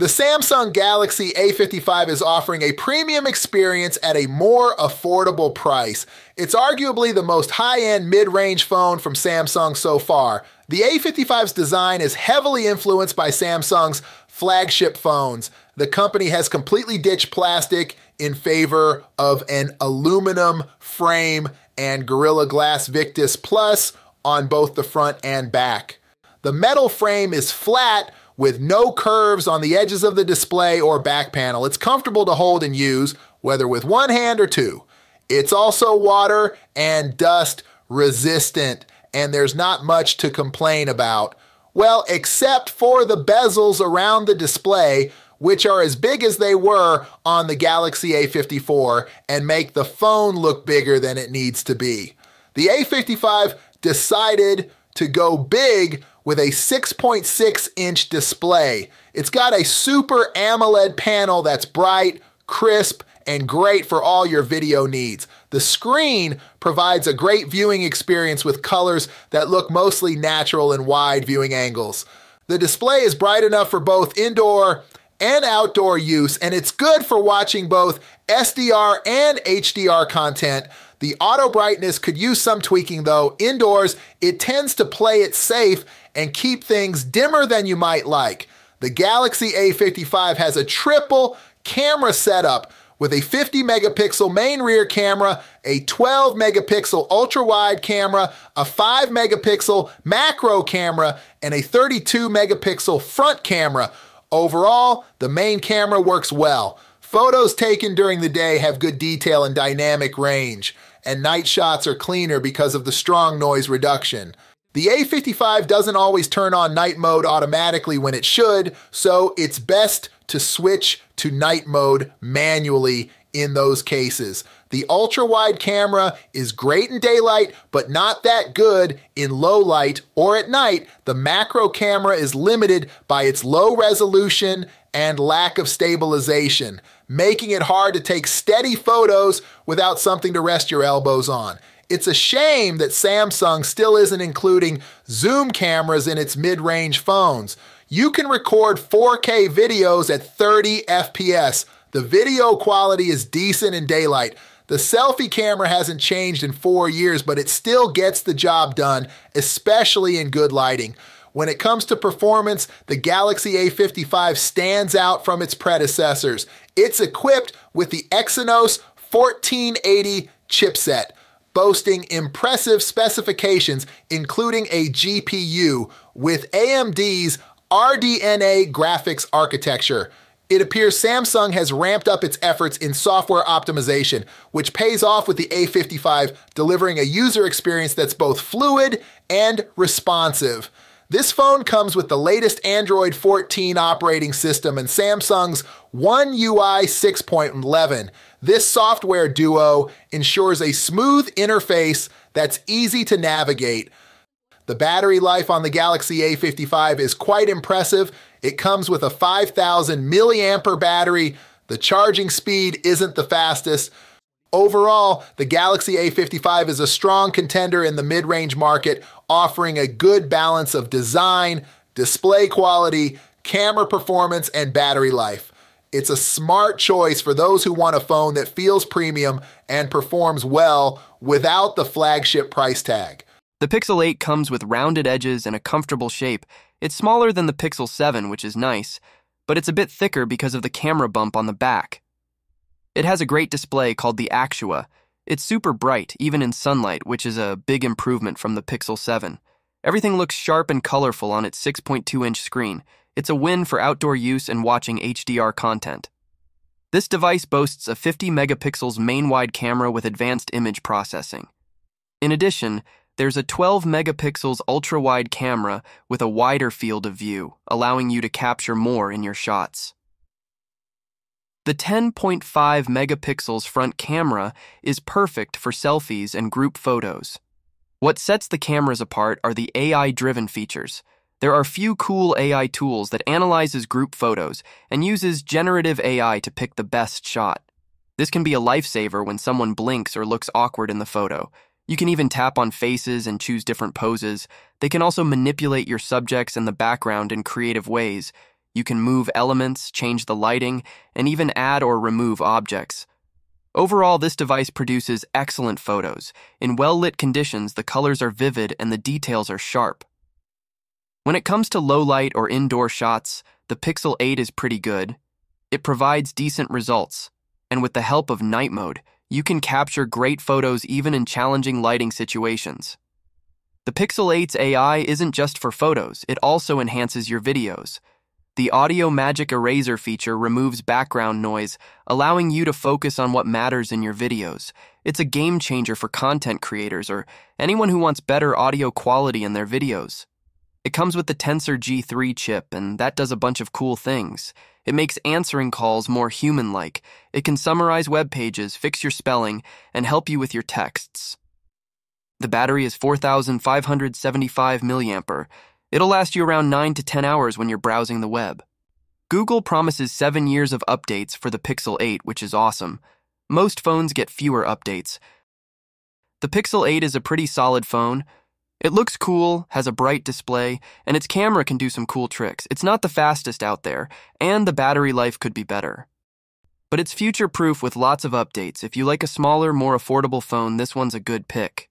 The Samsung Galaxy A55 is offering a premium experience at a more affordable price. It's arguably the most high end mid range phone from Samsung so far. The A55's design is heavily influenced by Samsung's flagship phones. The company has completely ditched plastic in favor of an aluminum frame and Gorilla Glass Victus Plus on both the front and back. The metal frame is flat with no curves on the edges of the display or back panel. It's comfortable to hold and use, whether with one hand or two. It's also water and dust resistant, and there's not much to complain about. Well, except for the bezels around the display, which are as big as they were on the Galaxy A54 and make the phone look bigger than it needs to be. The A55 decided to go big with a 6.6 inch display. It's got a super AMOLED panel that's bright, crisp, and great for all your video needs. The screen provides a great viewing experience with colors that look mostly natural and wide viewing angles. The display is bright enough for both indoor and outdoor use, and it's good for watching both SDR and HDR content. The auto brightness could use some tweaking though. Indoors, it tends to play it safe and keep things dimmer than you might like. The Galaxy A55 has a triple camera setup with a 50 megapixel main rear camera, a 12 megapixel ultra wide camera, a 5 megapixel macro camera, and a 32 megapixel front camera. Overall, the main camera works well. Photos taken during the day have good detail and dynamic range, and night shots are cleaner because of the strong noise reduction. The A55 doesn't always turn on night mode automatically when it should, so it's best to switch to night mode manually in those cases. The ultra wide camera is great in daylight, but not that good in low light or at night. The macro camera is limited by its low resolution and lack of stabilization, making it hard to take steady photos without something to rest your elbows on. It's a shame that Samsung still isn't including zoom cameras in its mid range phones. You can record 4K videos at 30 FPS. The video quality is decent in daylight. The selfie camera hasn't changed in four years, but it still gets the job done, especially in good lighting. When it comes to performance, the Galaxy A55 stands out from its predecessors. It's equipped with the Exynos 1480 chipset boasting impressive specifications, including a GPU with AMD's RDNA graphics architecture. It appears Samsung has ramped up its efforts in software optimization, which pays off with the A55 delivering a user experience that's both fluid and responsive. This phone comes with the latest Android 14 operating system and Samsung's One UI 6.11. This software duo ensures a smooth interface that's easy to navigate. The battery life on the Galaxy A55 is quite impressive. It comes with a 5000 milliampere battery. The charging speed isn't the fastest. Overall, the Galaxy A55 is a strong contender in the mid range market, offering a good balance of design, display quality, camera performance, and battery life. It's a smart choice for those who want a phone that feels premium and performs well without the flagship price tag. The Pixel 8 comes with rounded edges and a comfortable shape. It's smaller than the Pixel 7, which is nice, but it's a bit thicker because of the camera bump on the back. It has a great display called the Actua. It's super bright, even in sunlight, which is a big improvement from the Pixel 7. Everything looks sharp and colorful on its 6.2 inch screen. It's a win for outdoor use and watching HDR content. This device boasts a 50 megapixels main wide camera with advanced image processing. In addition, there's a 12 megapixels ultra wide camera with a wider field of view, allowing you to capture more in your shots. The 10.5 megapixels front camera is perfect for selfies and group photos. What sets the cameras apart are the AI driven features. There are few cool AI tools that analyzes group photos and uses generative AI to pick the best shot. This can be a lifesaver when someone blinks or looks awkward in the photo. You can even tap on faces and choose different poses. They can also manipulate your subjects and the background in creative ways, You can move elements, change the lighting, and even add or remove objects. Overall, this device produces excellent photos. In well lit conditions, the colors are vivid and the details are sharp. When it comes to low light or indoor shots, the Pixel 8 is pretty good. It provides decent results, and with the help of night mode, you can capture great photos even in challenging lighting situations. The Pixel 8's AI isn't just for photos, it also enhances your videos. The Audio Magic Eraser feature removes background noise, allowing you to focus on what matters in your videos. It's a game changer for content creators or anyone who wants better audio quality in their videos. It comes with the Tensor G3 chip, and that does a bunch of cool things. It makes answering calls more human like. It can summarize web pages, fix your spelling, and help you with your texts. The battery is 4575 mAh. It'll last you around 9 to 10 hours when you're browsing the web. Google promises 7 years of updates for the Pixel 8, which is awesome. Most phones get fewer updates. The Pixel 8 is a pretty solid phone. It looks cool, has a bright display, and its camera can do some cool tricks. It's not the fastest out there, and the battery life could be better. But it's future proof with lots of updates. If you like a smaller, more affordable phone, this one's a good pick.